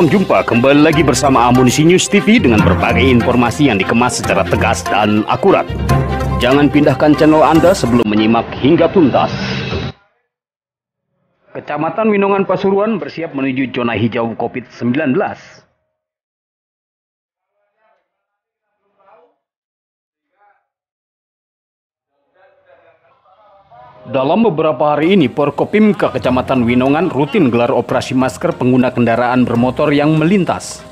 Salam jumpa kembali lagi bersama Amunisi News TV dengan berbagai informasi yang dikemas secara tegas dan akurat. Jangan pindahkan channel Anda sebelum menyimak hingga tuntas. Kecamatan Winongan Pasuruan bersiap menuju zona hijau COVID-19. Dalam beberapa hari ini, Porkopimka Kecamatan Winongan rutin gelar operasi masker pengguna kendaraan bermotor yang melintas.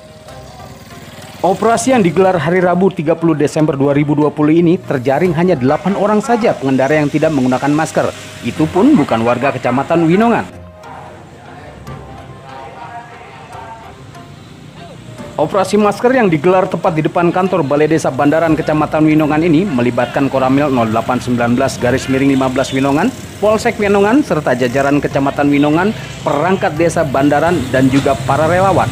Operasi yang digelar hari Rabu 30 Desember 2020 ini terjaring hanya 8 orang saja pengendara yang tidak menggunakan masker. Itu pun bukan warga Kecamatan Winongan. Operasi masker yang digelar tepat di depan kantor Balai Desa Bandaran Kecamatan Winongan ini melibatkan Koramil 0819 garis miring 15 Winongan, Polsek Winongan, serta jajaran Kecamatan Winongan, perangkat desa Bandaran, dan juga para relawan.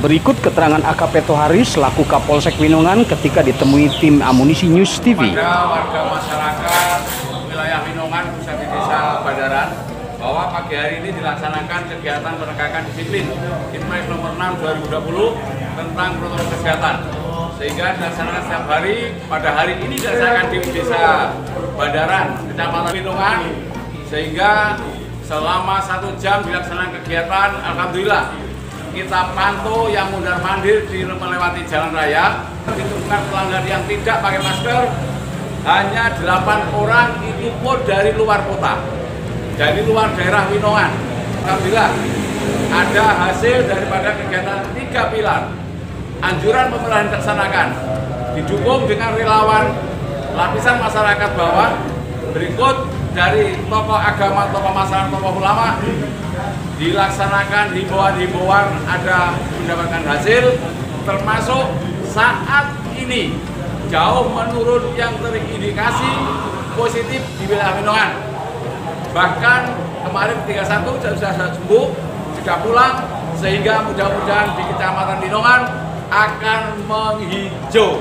Berikut keterangan AKP Tohari selaku Kapolsek Winongan ketika ditemui tim Amunisi News TV. Pada warga masyarakat wilayah Winongan, khususnya di desa Bandaran, pagi hari ini dilaksanakan kegiatan penegakan disiplin Inpres nomor 6 2020 tentang protokol kesehatan. Sehingga dilaksanakan setiap hari pada hari ini dilaksanakan di desa Bandaran Kecamatan Winongan sehingga selama satu jam dilaksanakan kegiatan Alhamdulillah kita pantau yang mundar mandir di melewati jalan raya. Ditemukan pelanggar yang tidak pakai masker. Hanya 8 orang itu pun dari luar kota dari luar daerah Winongan. Alhamdulillah ada hasil daripada kegiatan tiga pilar. Anjuran pemerintah dilaksanakan didukung dengan relawan lapisan masyarakat bawah. Berikut dari tokoh agama, tokoh masyarakat, tokoh ulama. Dilaksanakan himbauan-himbauan ada mendapatkan hasil. Termasuk saat ini jauh menurun yang terindikasi positif di wilayah Winongan bahkan kemarin 31 sudah, sudah sembuh sudah pulang sehingga mudah-mudahan di kecamatan Dinongan akan menghijau.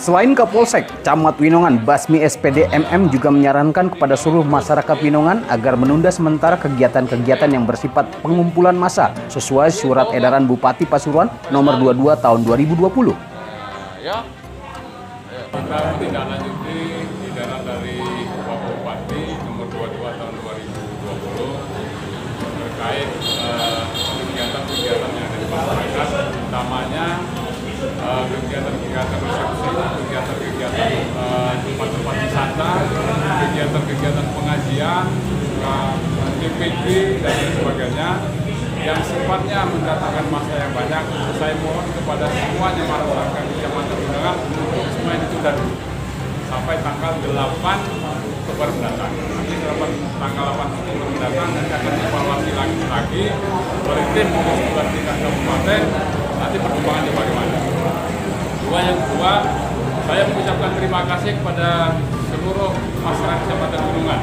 Selain Kapolsek, Camat Winongan Basmi SPD MM juga menyarankan kepada seluruh masyarakat Winongan agar menunda sementara kegiatan-kegiatan yang bersifat pengumpulan massa sesuai surat edaran Bupati Pasuruan nomor 22 tahun 2020. Ya, kita menindaklanjuti edaran kegiatan-kegiatan kegiatan-kegiatan eh, tempat-tempat wisata, kegiatan-kegiatan pengajian, juga DPD dan sebagainya yang sifatnya mendatangkan masa yang banyak. Saya mohon kepada semuanya masyarakat Kecamatan Undangan untuk semuanya ditunda dulu sampai tanggal 8 Oktober mendatang. Nanti tanggal 8 Oktober mendatang nanti akan evaluasi lagi, lagi oleh tim gugus tingkat kabupaten nanti perkembangannya bagaimana. Dua yang kedua, saya mengucapkan terima kasih kepada seluruh masyarakat Kecamatan Gunungan,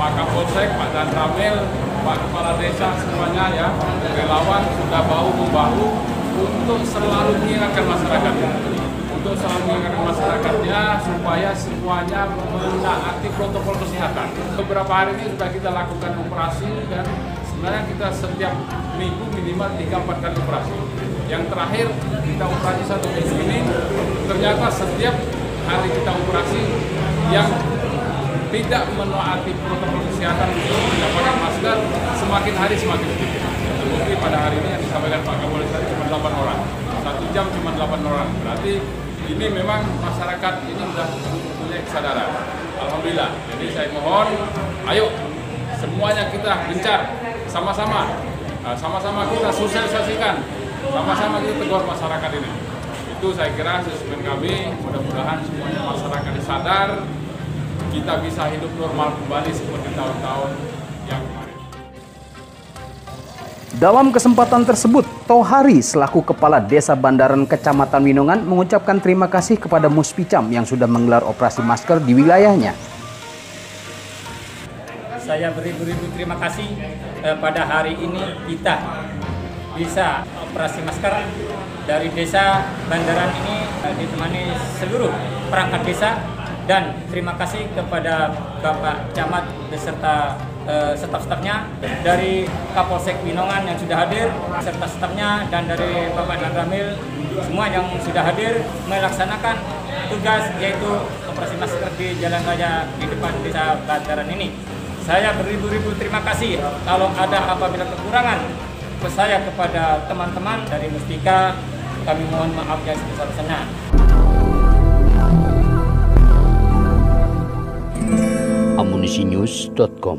Pak Kapolsek, Pak Dan Ramil, Pak Kepala Desa semuanya ya, relawan sudah bahu membahu untuk selalu mengingatkan masyarakat untuk selalu mengingatkan masyarakatnya supaya semuanya menaati protokol kesehatan. Beberapa hari ini sudah kita lakukan operasi dan sebenarnya kita setiap minggu minimal 3-4 kali operasi. Yang terakhir kita operasi satu minggu ini ternyata setiap hari kita operasi yang tidak menaati protokol kesehatan untuk mendapatkan masker semakin hari semakin sedikit. Terbukti pada hari ini yang disampaikan Pak Kapolres tadi cuma 8 orang, satu jam cuma 8 orang. Berarti ini memang masyarakat ini sudah punya kesadaran. Alhamdulillah. Jadi saya mohon, ayo semuanya kita gencar sama-sama, Nah, sama-sama kita sosialisasikan, sama-sama kita tegur masyarakat ini. Itu saya kira sesuai kami, mudah-mudahan semuanya masyarakat sadar kita bisa hidup normal kembali seperti tahun-tahun yang kemarin. Dalam kesempatan tersebut, Tohari selaku Kepala Desa Bandaran Kecamatan Winongan mengucapkan terima kasih kepada Muspicam yang sudah menggelar operasi masker di wilayahnya. Saya beribu-ribu terima kasih eh, pada hari ini kita bisa operasi masker dari desa Bandaran ini eh, ditemani seluruh perangkat desa dan terima kasih kepada Bapak Camat beserta eh, staf-stafnya dari Kapolsek Winongan yang sudah hadir serta stafnya dan dari Bapak Dan Ramil semua yang sudah hadir melaksanakan tugas yaitu operasi masker di jalan raya di depan desa Bandaran ini. Saya beribu-ribu terima kasih kalau ada apabila kekurangan ke saya kepada teman-teman dari Mustika kami mohon maaf yang sebesar-besarnya. amunisinews.com